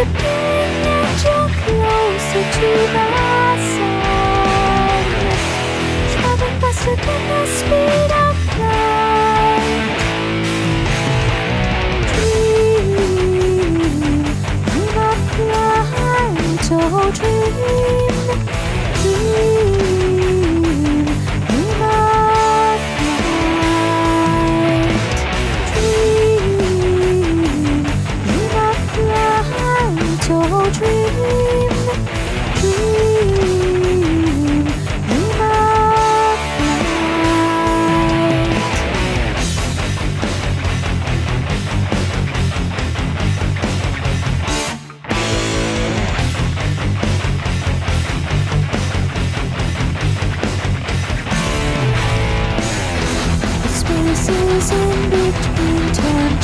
disappearing yet you closer to the side Traveling the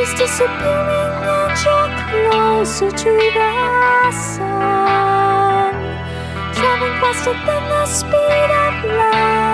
is disappearing and you're closer to the sun. Traveling faster than the speed of light.